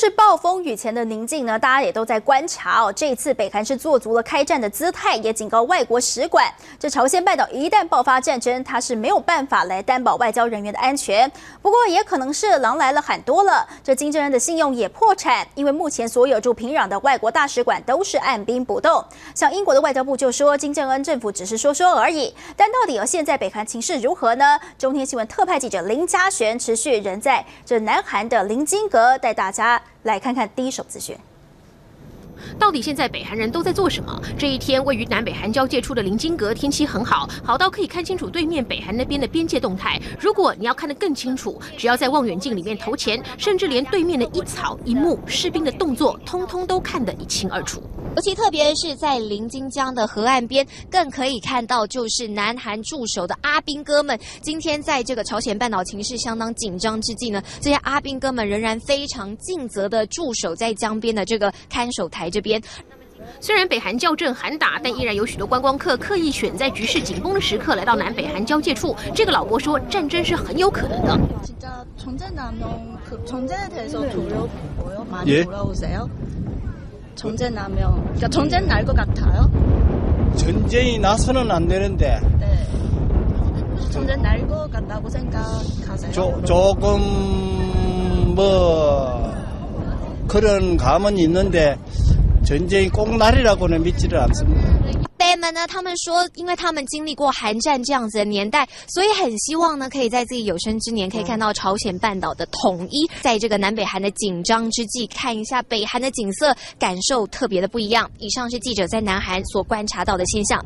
是暴风雨前的宁静呢，大家也都在观察哦。这一次北韩是做足了开战的姿态，也警告外国使馆，这朝鲜半岛一旦爆发战争，它是没有办法来担保外交人员的安全。不过也可能是狼来了喊多了，这金正恩的信用也破产，因为目前所有驻平壤的外国大使馆都是按兵不动。像英国的外交部就说，金正恩政府只是说说而已。但到底现在北韩情势如何呢？中天新闻特派记者林嘉璇持续人在这南韩的林金阁带大家。来看看第一手资讯。到底现在北韩人都在做什么？这一天，位于南北韩交界处的临金阁天气很好，好到可以看清楚对面北韩那边的边界动态。如果你要看得更清楚，只要在望远镜里面投钱，甚至连对面的一草一木、士兵的动作，通通都看得一清二楚。尤其特别是在临津江的河岸边，更可以看到就是南韩驻守的阿兵哥们。今天在这个朝鲜半岛情势相当紧张之际呢，这些阿兵哥们仍然非常尽责的驻守在江边的这个看守台这边。虽然北韩校正喊打，但依然有许多观光客刻意选在局势紧绷的时刻来到南北韩交界处。这个老伯说，战争是很有可能的。전쟁나면그러니까전쟁날것같아요전쟁이나서는안되는데네전쟁날것같다고생각하세요조금뭐그런감은있는데 전쟁이꼭날이라고는믿지를않습니다们呢？他们说，因为他们经历过韩战这样子的年代，所以很希望呢，可以在自己有生之年可以看到朝鲜半岛的统一。在这个南北韩的紧张之际，看一下北韩的景色，感受特别的不一样。以上是记者在南韩所观察到的现象。